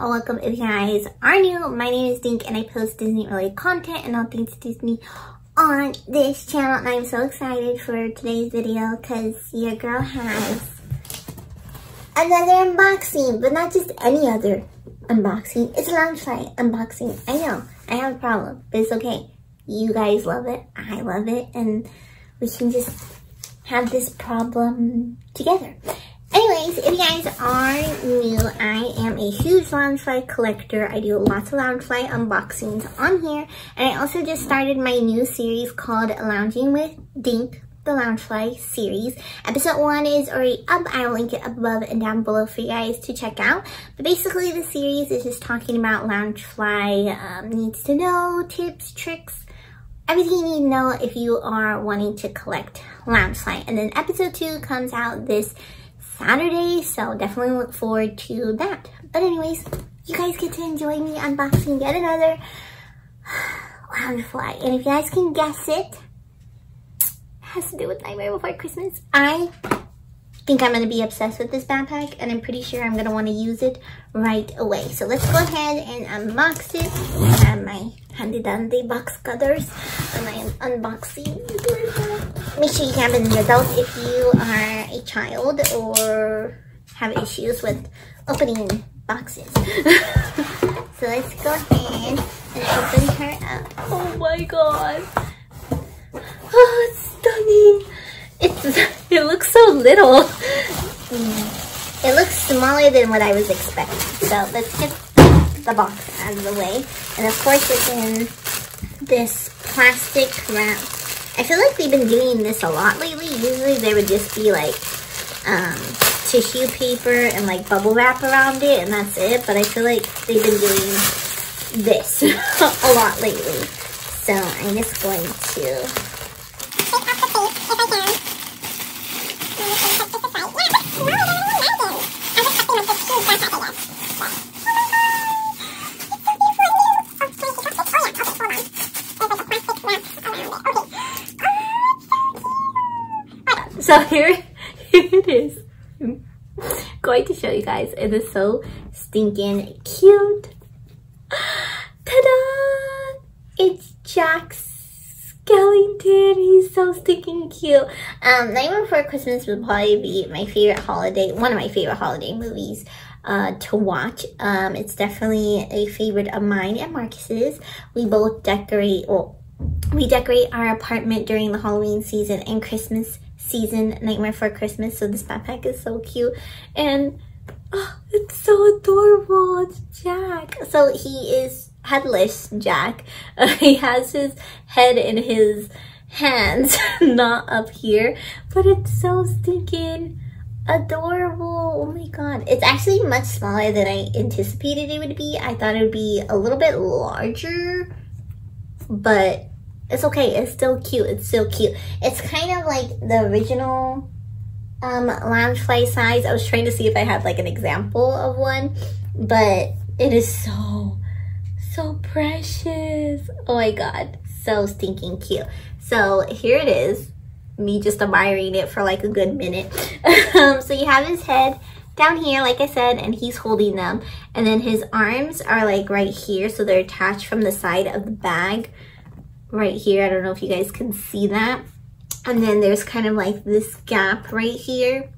Welcome if you guys are new. My name is Dink and I post Disney related content and all things Disney on this channel. And I'm so excited for today's video because your girl has another unboxing, but not just any other unboxing. It's a Loungefly unboxing. I know, I have a problem, but it's okay. You guys love it, I love it, and we can just have this problem together. Anyways, if you guys are new, I am a huge Loungefly collector. I do lots of Loungefly unboxings on here. And I also just started my new series called Lounging with Dink, the Loungefly series. Episode 1 is already up. I will link it above and down below for you guys to check out. But basically, the series is just talking about Loungefly um, needs to know, tips, tricks, everything you need to know if you are wanting to collect Loungefly. And then episode 2 comes out this Saturday, so definitely look forward to that. But anyways, you guys get to enjoy me unboxing yet another Loungefly. And if you guys can guess it, it has to do with Nightmare Before Christmas. I think I'm going to be obsessed with this backpack and I'm pretty sure I'm going to want to use it right away. So let's go ahead and unbox it. I have my handy dandy box cutters and I am unboxing make sure you have an adult if you are a child or have issues with opening boxes. so let's go ahead and open her up. Oh my god. Oh, it's stunning. It's, it looks so little. Mm. It looks smaller than what I was expecting. So let's get the box out of the way. And of course it's in this plastic wrap I feel like they've been doing this a lot lately. Usually they would just be like um, tissue paper and like bubble wrap around it and that's it. But I feel like they've been doing this a lot lately. So I'm just going to So here, here it is. I'm going to show you guys. It is so stinking cute. Ta-da! It's Jack Skellington. He's so stinking cute. Um, Nightmare Before Christmas would probably be my favorite holiday, one of my favorite holiday movies uh, to watch. Um, it's definitely a favorite of mine and Marcus's. We both decorate, well, we decorate our apartment during the Halloween season and Christmas season Nightmare for Christmas. So this backpack is so cute. And oh, it's so adorable. It's Jack. So he is headless Jack. Uh, he has his head in his hands, not up here. But it's so stinking adorable. Oh my god. It's actually much smaller than I anticipated it would be. I thought it would be a little bit larger. But it's okay. It's still cute. It's still cute. It's kind of like the original um, Loungefly size. I was trying to see if I had like an example of one, but it is so, so precious. Oh my God. So stinking cute. So here it is. Me just admiring it for like a good minute. um, so you have his head down here, like I said, and he's holding them. And then his arms are like right here. So they're attached from the side of the bag right here. I don't know if you guys can see that. And then there's kind of like this gap right here.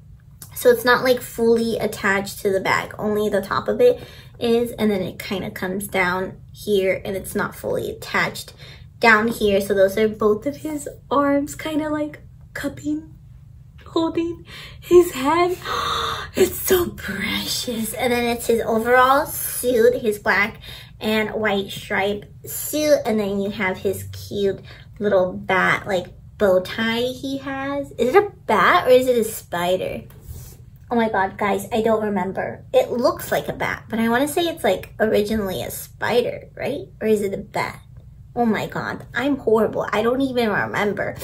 So it's not like fully attached to the bag, only the top of it is. And then it kind of comes down here and it's not fully attached down here. So those are both of his arms kind of like cupping holding his head. It's so precious. And then it's his overall suit, his black and white stripe suit. And then you have his cute little bat, like bow tie he has. Is it a bat or is it a spider? Oh my god, guys, I don't remember. It looks like a bat, but I want to say it's like originally a spider, right? Or is it a bat? Oh my god, I'm horrible. I don't even remember.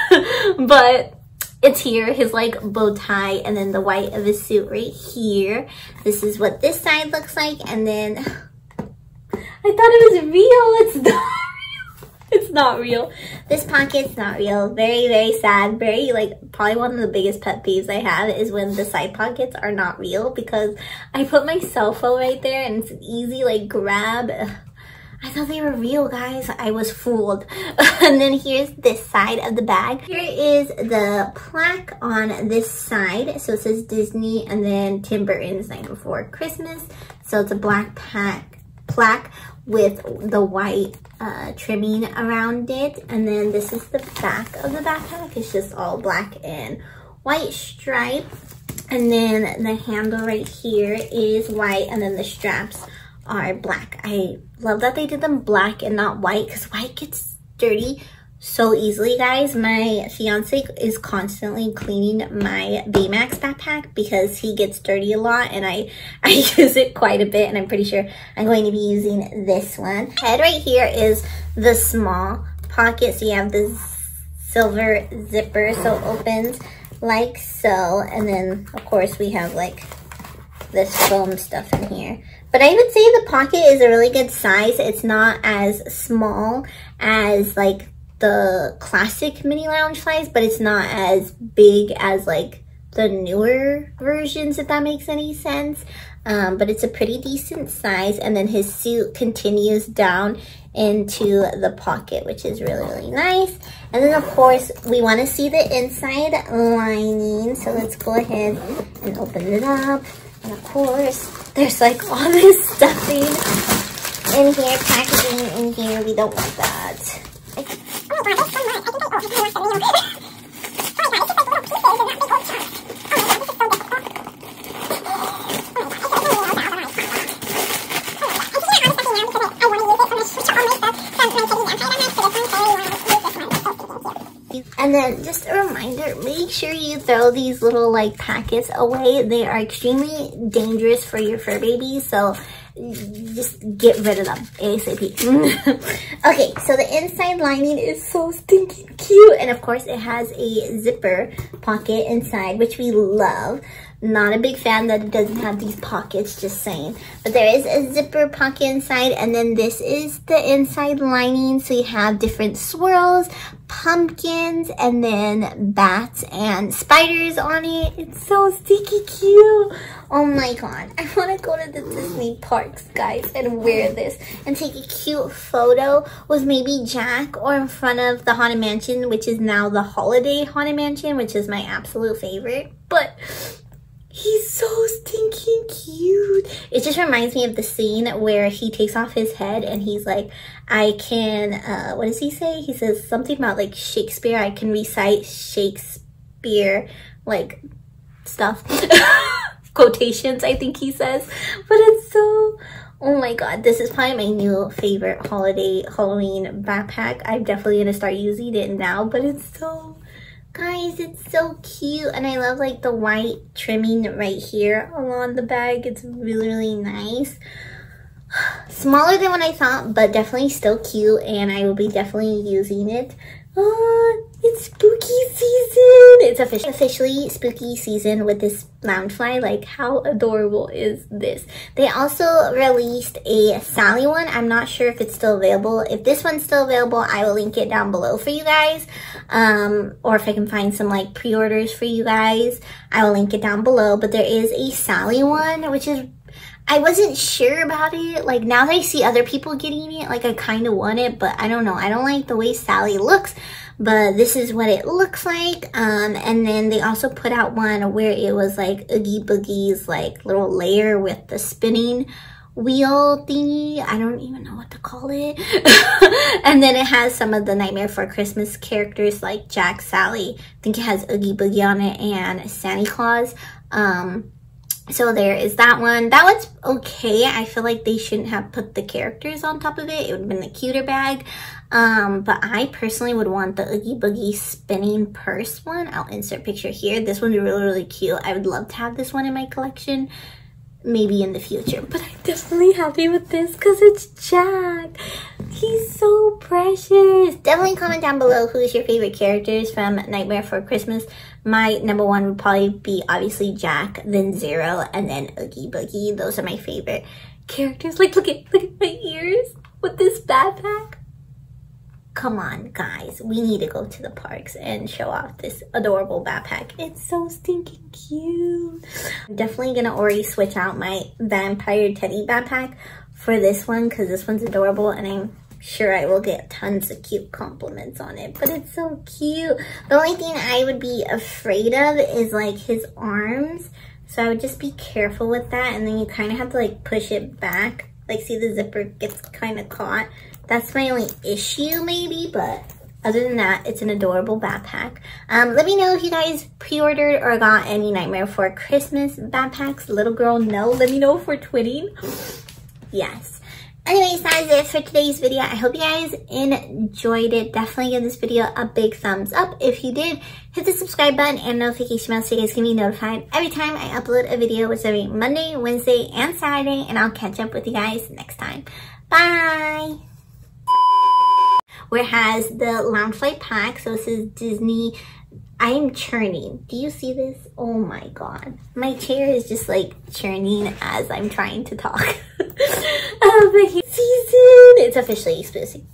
but it's here, his like bow tie, and then the white of his suit right here. This is what this side looks like, and then I thought it was real. It's not real. it's not real. This pocket's not real. Very, very sad. Very, like, probably one of the biggest pet peeves I have is when the side pockets are not real because I put my cell phone right there and it's an easy, like, grab. I thought they were real, guys. I was fooled. and then here's this side of the bag. Here is the plaque on this side. So it says Disney and then Tim Burton's Night Before Christmas. So it's a black pack, plaque with the white uh, trimming around it. And then this is the back of the backpack. It's just all black and white stripe. And then the handle right here is white and then the straps are black. I love that they did them black and not white because white gets dirty so easily, guys. My fiance is constantly cleaning my Baymax backpack because he gets dirty a lot and I, I use it quite a bit and I'm pretty sure I'm going to be using this one. Head right here is the small pocket. So you have the silver zipper so it opens like so. And then, of course, we have like this foam stuff in here. But I would say the pocket is a really good size. It's not as small as like the classic mini lounge size, but it's not as big as like the newer versions, if that makes any sense. Um, but it's a pretty decent size. And then his suit continues down into the pocket, which is really, really nice. And then of course, we wanna see the inside lining. So let's go ahead and open it up. And of course, there's like all this stuffing in here, packaging in here. We don't want that. And then just a reminder, make sure you throw these little like packets away. They are extremely dangerous for your fur babies. So just get rid of them ASAP. okay, so the inside lining is so stinking cute. And of course it has a zipper pocket inside, which we love. Not a big fan that it doesn't have these pockets, just saying. But there is a zipper pocket inside, and then this is the inside lining. So you have different swirls, pumpkins, and then bats and spiders on it. It's so sticky cute. Oh my god. I want to go to the Disney parks, guys, and wear this and take a cute photo with maybe Jack or in front of the Haunted Mansion, which is now the Holiday Haunted Mansion, which is my absolute favorite. But He's so stinking cute. It just reminds me of the scene where he takes off his head and he's like, I can, uh, what does he say? He says something about like Shakespeare. I can recite Shakespeare, like stuff. Quotations, I think he says. But it's so, oh my god, this is probably my new favorite holiday Halloween backpack. I'm definitely to start using it now, but it's so Guys, it's so cute. And I love like the white trimming right here along the bag. It's really, really nice. Smaller than what I thought, but definitely still cute. And I will be definitely using it. Oh, it's spooky season. It's officially, officially spooky season with this loungefly. Like, how adorable is this? They also released a Sally one. I'm not sure if it's still available. If this one's still available, I will link it down below for you guys. Um, or if I can find some like pre-orders for you guys, I will link it down below. But there is a Sally one, which is I wasn't sure about it. Like now that I see other people getting it, like I kind of want it, but I don't know. I don't like the way Sally looks, but this is what it looks like. Um, and then they also put out one where it was like Oogie Boogie's like little layer with the spinning wheel thingy. I don't even know what to call it. and then it has some of the Nightmare for Christmas characters like Jack, Sally. I think it has Oogie Boogie on it and Santa Claus. Um, so there is that one. That one's okay. I feel like they shouldn't have put the characters on top of it. It would have been the cuter bag. Um, but I personally would want the Oogie Boogie spinning purse one. I'll insert picture here. This one's really, really cute. I would love to have this one in my collection maybe in the future. But I'm definitely happy with this because it's Jack. He's so precious. Definitely comment down below who's your favorite characters from Nightmare for Christmas. My number one would probably be obviously Jack, then Zero, and then Oogie Boogie. Those are my favorite characters. Like, look at, look at my ears with this backpack. Come on, guys. We need to go to the parks and show off this adorable backpack. It's so stinking cute. I'm definitely gonna already switch out my vampire teddy backpack for this one because this one's adorable and I'm sure I will get tons of cute compliments on it, but it's so cute. The only thing I would be afraid of is like his arms. So I would just be careful with that. And then you kind of have to like push it back. Like see the zipper gets kind of caught. That's my only issue maybe, but other than that, it's an adorable backpack. Um, let me know if you guys pre-ordered or got any Nightmare Before Christmas backpacks. Little girl, no. Let me know if we're twinning. Yes. Anyways, that is it for today's video. I hope you guys enjoyed it. Definitely give this video a big thumbs up. If you did, hit the subscribe button and notification bell so you guys can be notified every time I upload a video, which is every Monday, Wednesday, and Saturday. And I'll catch up with you guys next time. Bye! Where has the Loungefly pack. So this is Disney I'm churning. Do you see this? Oh my god. My chair is just like churning as I'm trying to talk. oh, the season! It's officially exploding.